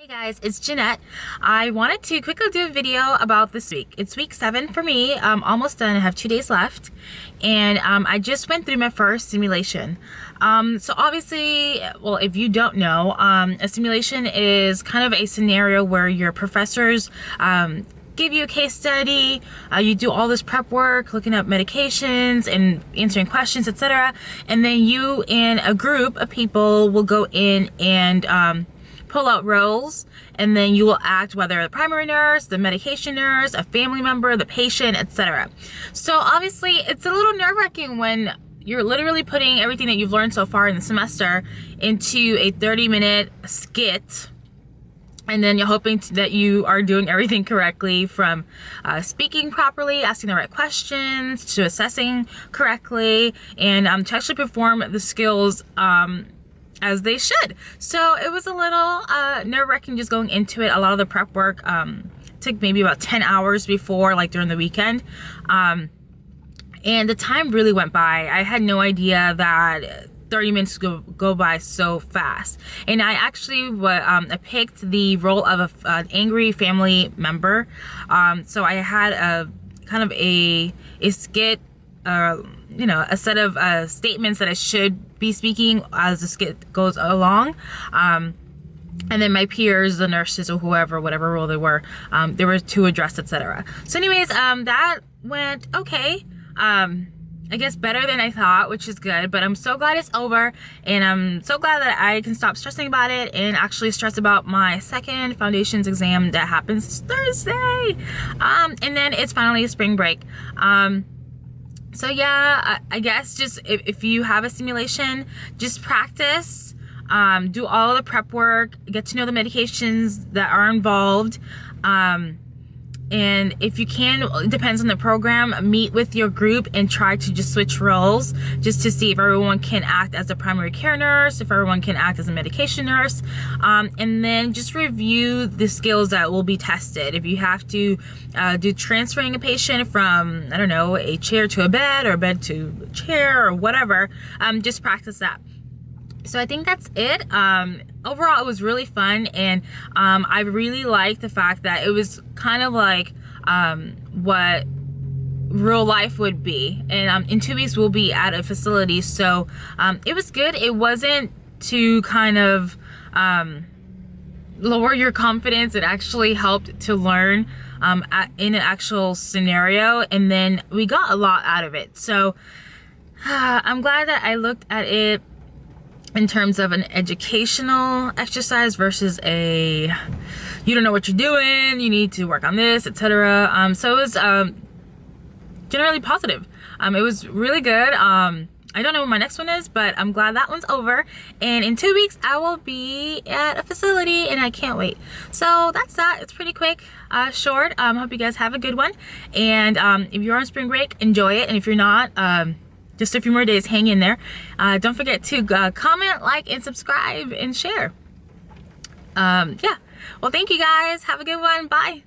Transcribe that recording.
Hey guys, it's Jeannette. I wanted to quickly do a video about this week. It's week seven for me. I'm almost done. I have two days left. And um, I just went through my first simulation. Um, so obviously, well, if you don't know, um, a simulation is kind of a scenario where your professors um, give you a case study, uh, you do all this prep work, looking up medications and answering questions, etc. And then you and a group of people will go in and um, pull out roles and then you will act whether the primary nurse, the medication nurse, a family member, the patient, etc. So obviously it's a little nerve-wracking when you're literally putting everything that you've learned so far in the semester into a 30 minute skit and then you're hoping that you are doing everything correctly from uh, speaking properly, asking the right questions, to assessing correctly, and um, to actually perform the skills um, as they should. So it was a little uh, nerve-wracking just going into it. A lot of the prep work um, took maybe about 10 hours before, like during the weekend. Um, and the time really went by. I had no idea that 30 minutes go, go by so fast. And I actually um, I picked the role of an angry family member. Um, so I had a kind of a, a skit, uh, you know, a set of uh, statements that I should be speaking as the skit goes along. Um, and then my peers, the nurses or whoever, whatever role they were, um, they were to address, etc. So anyways, um, that went okay. Um, I guess better than I thought, which is good, but I'm so glad it's over and I'm so glad that I can stop stressing about it and actually stress about my second foundations exam that happens Thursday. Um, and then it's finally spring break. Um, so yeah, I, I guess just if, if, you have a simulation, just practice, um, do all the prep work, get to know the medications that are involved. Um, and if you can it depends on the program meet with your group and try to just switch roles just to see if everyone can act as a primary care nurse if everyone can act as a medication nurse. Um, and then just review the skills that will be tested. If you have to uh, do transferring a patient from i don't know a chair to a bed or a bed to a chair or whatever um, just practice that. So I think that's it. Um, overall, it was really fun, and um, I really liked the fact that it was kind of like um, what real life would be. And um, in two weeks, we'll be at a facility, so um, it was good. It wasn't to kind of um, lower your confidence. It actually helped to learn um, at, in an actual scenario, and then we got a lot out of it. So uh, I'm glad that I looked at it in terms of an educational exercise versus a you don't know what you're doing you need to work on this etc um, so it was um, generally positive. Um, it was really good. Um, I don't know what my next one is but I'm glad that one's over. And in two weeks I will be at a facility and I can't wait. So that's that. It's pretty quick uh, short. Um, hope you guys have a good one. And um, if you're on spring break enjoy it. And if you're not um, just a few more days. Hang in there. Uh, don't forget to uh, comment, like, and subscribe and share. Um, yeah. Well, thank you guys. Have a good one. Bye.